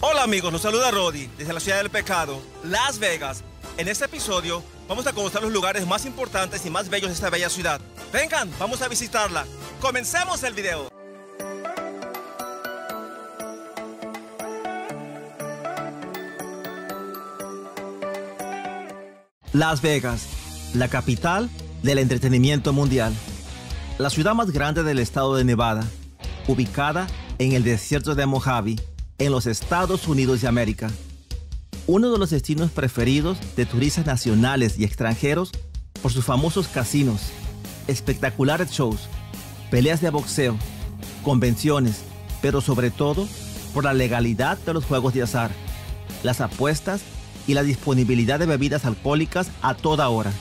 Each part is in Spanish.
Hola amigos, nos saluda Rodi desde la ciudad del pecado, Las Vegas. En este episodio vamos a conocer los lugares más importantes y más bellos de esta bella ciudad. Vengan, vamos a visitarla. Comencemos el video. Las Vegas, la capital del entretenimiento mundial. La ciudad más grande del estado de Nevada, ubicada en el desierto de Mojave, en los Estados Unidos de América. Uno de los destinos preferidos de turistas nacionales y extranjeros por sus famosos casinos, espectaculares shows, peleas de boxeo, convenciones, pero sobre todo por la legalidad de los juegos de azar, las apuestas y la disponibilidad de bebidas alcohólicas a toda hora.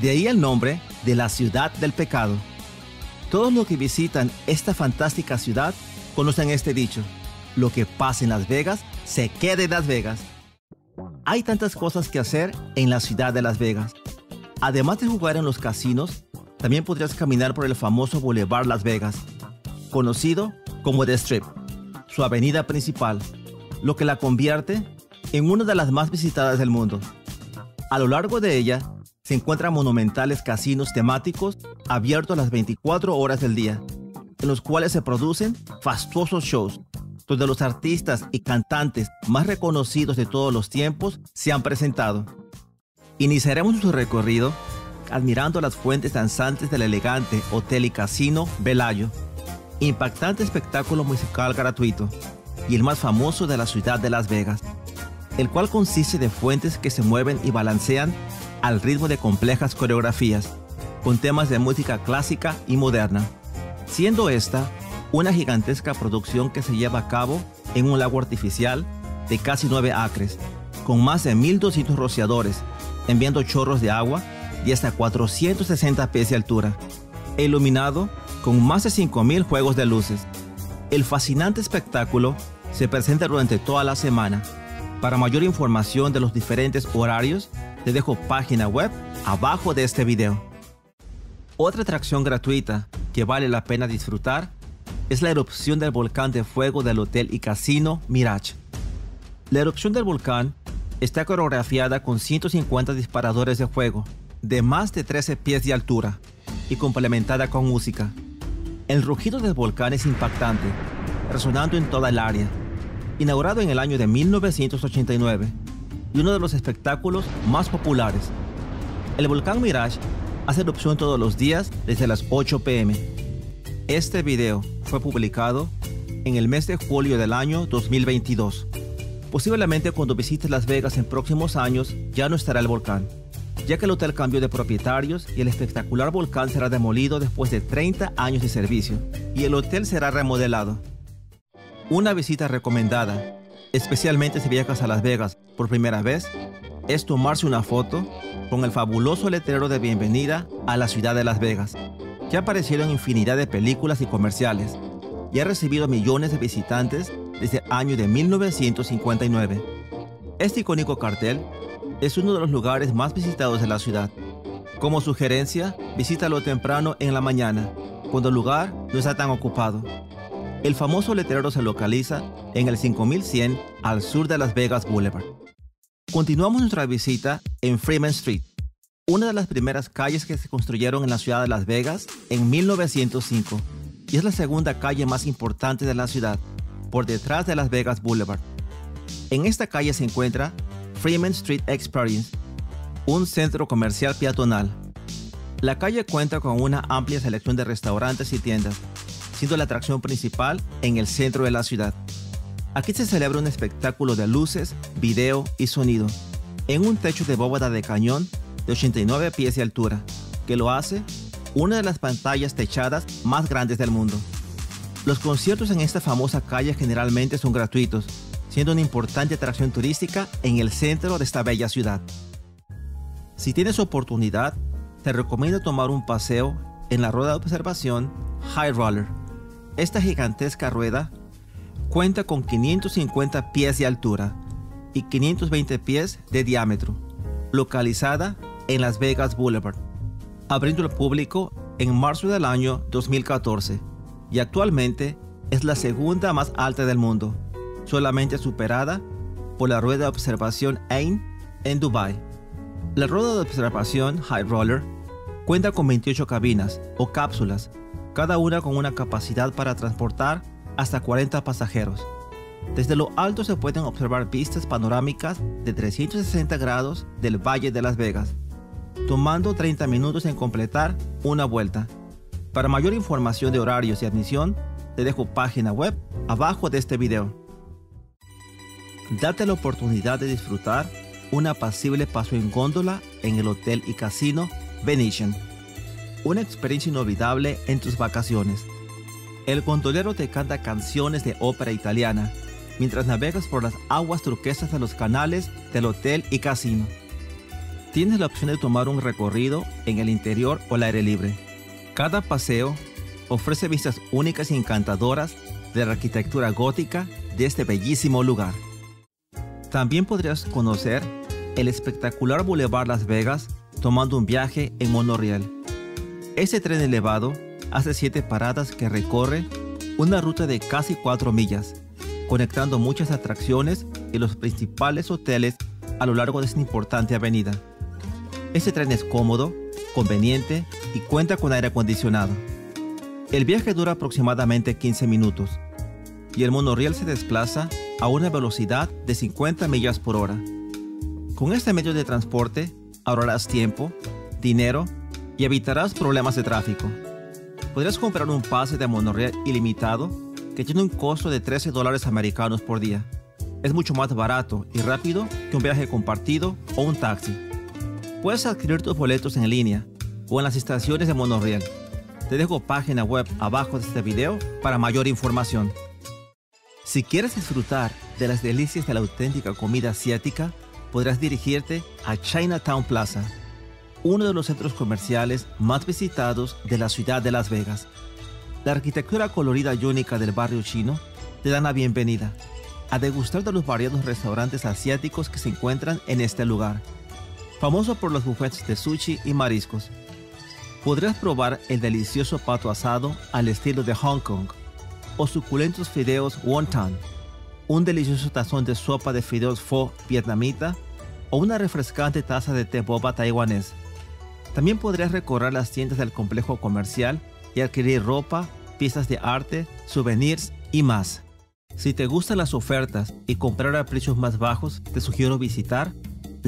De ahí el nombre de la ciudad del pecado. Todos los que visitan esta fantástica ciudad conocen este dicho. Lo que pasa en Las Vegas, se queda en Las Vegas. Hay tantas cosas que hacer en la ciudad de Las Vegas. Además de jugar en los casinos, también podrías caminar por el famoso Boulevard Las Vegas, conocido como The Strip, su avenida principal, lo que la convierte en una de las más visitadas del mundo. A lo largo de ella se encuentran monumentales casinos temáticos abiertos las 24 horas del día, en los cuales se producen fastuosos shows, donde los artistas y cantantes más reconocidos de todos los tiempos se han presentado. Iniciaremos nuestro recorrido admirando las fuentes danzantes del elegante Hotel y Casino Velayo, impactante espectáculo musical gratuito y el más famoso de la ciudad de Las Vegas el cual consiste de fuentes que se mueven y balancean al ritmo de complejas coreografías, con temas de música clásica y moderna, siendo esta una gigantesca producción que se lleva a cabo en un lago artificial de casi 9 acres, con más de 1.200 rociadores, enviando chorros de agua y hasta 460 pies de altura, iluminado con más de 5.000 juegos de luces. El fascinante espectáculo se presenta durante toda la semana para mayor información de los diferentes horarios, te dejo página web abajo de este video. Otra atracción gratuita que vale la pena disfrutar es la erupción del volcán de fuego del hotel y casino Mirage. La erupción del volcán está coreografiada con 150 disparadores de fuego de más de 13 pies de altura y complementada con música. El rugido del volcán es impactante, resonando en toda el área inaugurado en el año de 1989 y uno de los espectáculos más populares. El volcán Mirage hace erupción todos los días desde las 8 pm. Este video fue publicado en el mes de julio del año 2022. Posiblemente cuando visites Las Vegas en próximos años ya no estará el volcán, ya que el hotel cambió de propietarios y el espectacular volcán será demolido después de 30 años de servicio y el hotel será remodelado. Una visita recomendada, especialmente si viajas a Las Vegas por primera vez, es tomarse una foto con el fabuloso letrero de bienvenida a la ciudad de Las Vegas, que en infinidad de películas y comerciales y ha recibido millones de visitantes desde el año de 1959. Este icónico cartel es uno de los lugares más visitados de la ciudad. Como sugerencia, visítalo temprano en la mañana, cuando el lugar no está tan ocupado. El famoso letrero se localiza en el 5100 al sur de Las Vegas Boulevard. Continuamos nuestra visita en Freeman Street, una de las primeras calles que se construyeron en la ciudad de Las Vegas en 1905 y es la segunda calle más importante de la ciudad, por detrás de Las Vegas Boulevard. En esta calle se encuentra Freeman Street Experience, un centro comercial peatonal. La calle cuenta con una amplia selección de restaurantes y tiendas, siendo la atracción principal en el centro de la ciudad. Aquí se celebra un espectáculo de luces, video y sonido, en un techo de bóveda de cañón de 89 pies de altura, que lo hace una de las pantallas techadas más grandes del mundo. Los conciertos en esta famosa calle generalmente son gratuitos, siendo una importante atracción turística en el centro de esta bella ciudad. Si tienes oportunidad, te recomiendo tomar un paseo en la rueda de observación High Roller, esta gigantesca rueda cuenta con 550 pies de altura y 520 pies de diámetro, localizada en Las Vegas Boulevard, abriendo al público en marzo del año 2014 y actualmente es la segunda más alta del mundo, solamente superada por la rueda de observación AIM en Dubai. La rueda de observación High Roller cuenta con 28 cabinas o cápsulas, cada una con una capacidad para transportar hasta 40 pasajeros. Desde lo alto se pueden observar vistas panorámicas de 360 grados del Valle de Las Vegas, tomando 30 minutos en completar una vuelta. Para mayor información de horarios y admisión, te dejo página web abajo de este video. Date la oportunidad de disfrutar un apacible paso en góndola en el hotel y casino Venetian. Una experiencia inolvidable en tus vacaciones. El gondolero te canta canciones de ópera italiana mientras navegas por las aguas turquesas de los canales del hotel y casino. Tienes la opción de tomar un recorrido en el interior o al aire libre. Cada paseo ofrece vistas únicas y encantadoras de la arquitectura gótica de este bellísimo lugar. También podrías conocer el espectacular Boulevard Las Vegas tomando un viaje en monorriel. Este tren elevado hace siete paradas que recorre una ruta de casi 4 millas conectando muchas atracciones y los principales hoteles a lo largo de esta importante avenida. Este tren es cómodo, conveniente y cuenta con aire acondicionado. El viaje dura aproximadamente 15 minutos y el monorriel se desplaza a una velocidad de 50 millas por hora. Con este medio de transporte ahorrarás tiempo, dinero y evitarás problemas de tráfico. Podrás comprar un pase de monorriel ilimitado que tiene un costo de 13 dólares americanos por día. Es mucho más barato y rápido que un viaje compartido o un taxi. Puedes adquirir tus boletos en línea o en las estaciones de monorriel. Te dejo página web abajo de este video para mayor información. Si quieres disfrutar de las delicias de la auténtica comida asiática, podrás dirigirte a Chinatown Plaza, uno de los centros comerciales más visitados de la ciudad de Las Vegas. La arquitectura colorida y única del barrio chino te dan la bienvenida a degustar de los variados restaurantes asiáticos que se encuentran en este lugar, famoso por los buffets de sushi y mariscos. Podrás probar el delicioso pato asado al estilo de Hong Kong o suculentos fideos wonton, un delicioso tazón de sopa de fideos pho vietnamita o una refrescante taza de té boba taiwanés. También podrás recorrer las tiendas del complejo comercial y adquirir ropa, piezas de arte, souvenirs y más. Si te gustan las ofertas y comprar a precios más bajos, te sugiero visitar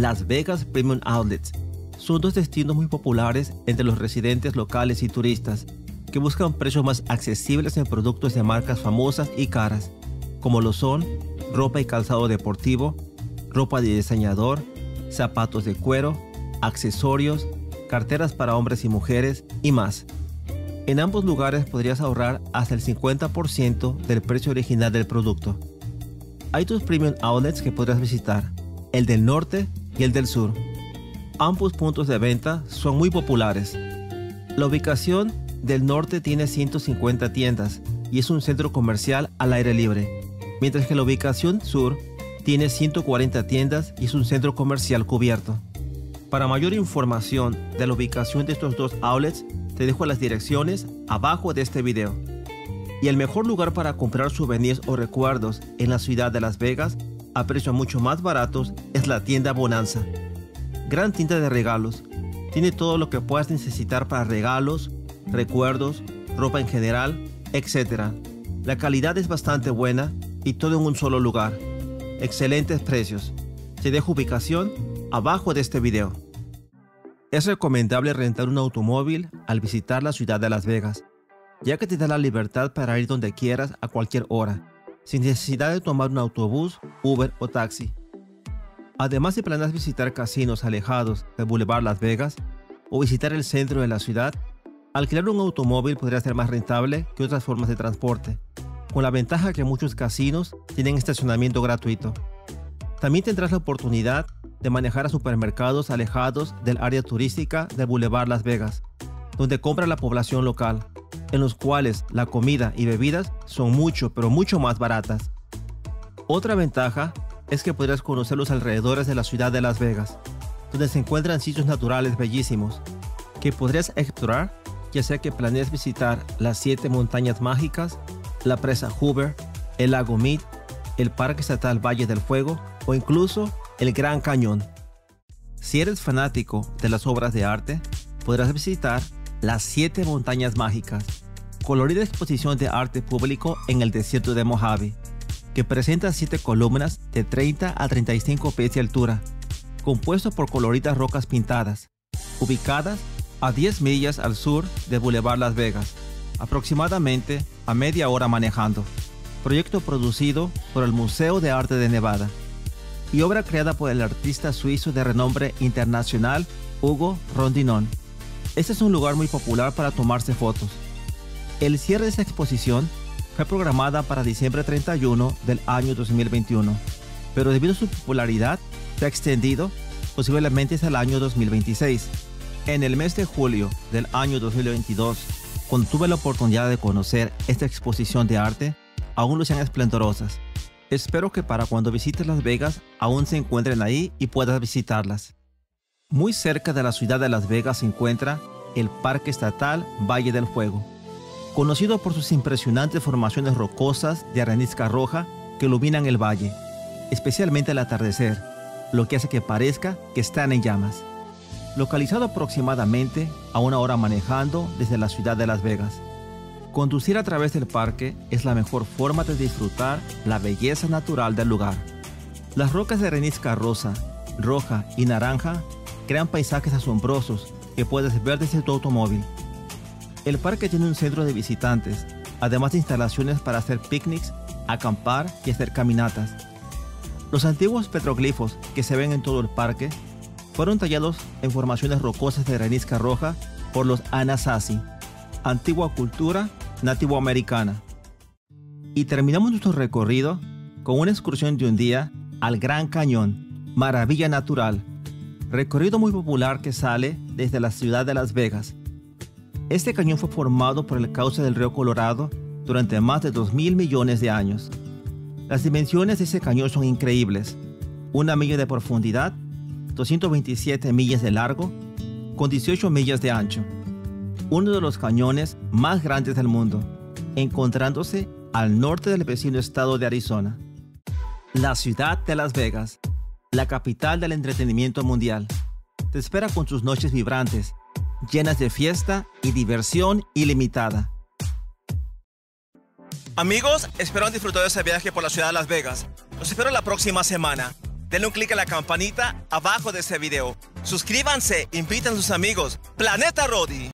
Las Vegas Premium Outlets. Son dos destinos muy populares entre los residentes locales y turistas que buscan precios más accesibles en productos de marcas famosas y caras, como lo son ropa y calzado deportivo, ropa de diseñador, zapatos de cuero, accesorios, carteras para hombres y mujeres y más. En ambos lugares podrías ahorrar hasta el 50% del precio original del producto. Hay dos premium outlets que podrás visitar, el del norte el del sur. Ambos puntos de venta son muy populares. La ubicación del norte tiene 150 tiendas y es un centro comercial al aire libre, mientras que la ubicación sur tiene 140 tiendas y es un centro comercial cubierto. Para mayor información de la ubicación de estos dos outlets, te dejo las direcciones abajo de este video. Y el mejor lugar para comprar souvenirs o recuerdos en la ciudad de Las Vegas a precios mucho más baratos es la tienda Bonanza. Gran tienda de regalos. Tiene todo lo que puedas necesitar para regalos, recuerdos, ropa en general, etc. La calidad es bastante buena y todo en un solo lugar. Excelentes precios. Te dejo ubicación abajo de este video. Es recomendable rentar un automóvil al visitar la ciudad de Las Vegas, ya que te da la libertad para ir donde quieras a cualquier hora, sin necesidad de tomar un autobús, Uber o taxi. Además, si planeas visitar casinos alejados del Boulevard Las Vegas o visitar el centro de la ciudad, alquilar un automóvil podría ser más rentable que otras formas de transporte, con la ventaja que muchos casinos tienen estacionamiento gratuito. También tendrás la oportunidad de manejar a supermercados alejados del área turística del Boulevard Las Vegas, donde compra la población local, en los cuales la comida y bebidas son mucho, pero mucho más baratas. Otra ventaja es que podrás conocer los alrededores de la ciudad de Las Vegas, donde se encuentran sitios naturales bellísimos, que podrías explorar ya sea que planees visitar las siete montañas mágicas, la presa Hoover, el lago Mead, el Parque Estatal Valle del Fuego o incluso el Gran Cañón. Si eres fanático de las obras de arte, podrás visitar las siete montañas mágicas, colorida exposición de arte público en el desierto de Mojave, que presenta siete columnas de 30 a 35 pies de altura, compuesto por coloridas rocas pintadas, ubicadas a 10 millas al sur de Boulevard Las Vegas, aproximadamente a media hora manejando. Proyecto producido por el Museo de Arte de Nevada y obra creada por el artista suizo de renombre internacional Hugo Rondinon. Este es un lugar muy popular para tomarse fotos. El cierre de esta exposición fue programada para diciembre 31 del año 2021, pero debido a su popularidad se ha extendido posiblemente hasta el año 2026. En el mes de julio del año 2022, cuando tuve la oportunidad de conocer esta exposición de arte, aún lucían esplendorosas. Espero que para cuando visites Las Vegas aún se encuentren ahí y puedas visitarlas. Muy cerca de la ciudad de Las Vegas se encuentra el Parque Estatal Valle del Fuego, conocido por sus impresionantes formaciones rocosas de arenisca roja que iluminan el valle, especialmente al atardecer, lo que hace que parezca que están en llamas. Localizado aproximadamente a una hora manejando desde la ciudad de Las Vegas. Conducir a través del parque es la mejor forma de disfrutar la belleza natural del lugar. Las rocas de arenisca rosa, roja y naranja crean paisajes asombrosos que puedes ver desde tu automóvil. El parque tiene un centro de visitantes, además de instalaciones para hacer picnics, acampar y hacer caminatas. Los antiguos petroglifos que se ven en todo el parque fueron tallados en formaciones rocosas de arenisca roja por los Anasazi, antigua cultura nativoamericana. Y terminamos nuestro recorrido con una excursión de un día al Gran Cañón, maravilla natural, recorrido muy popular que sale desde la ciudad de Las Vegas. Este cañón fue formado por el cauce del río Colorado durante más de 2 mil millones de años. Las dimensiones de ese cañón son increíbles. Una milla de profundidad, 227 millas de largo, con 18 millas de ancho. Uno de los cañones más grandes del mundo, encontrándose al norte del vecino estado de Arizona. La ciudad de Las Vegas la capital del entretenimiento mundial. Te espera con sus noches vibrantes, llenas de fiesta y diversión ilimitada. Amigos, espero han disfrutado de ese viaje por la ciudad de Las Vegas. Los espero la próxima semana. Denle un clic a la campanita abajo de este video. Suscríbanse, inviten a sus amigos. Planeta Rodi.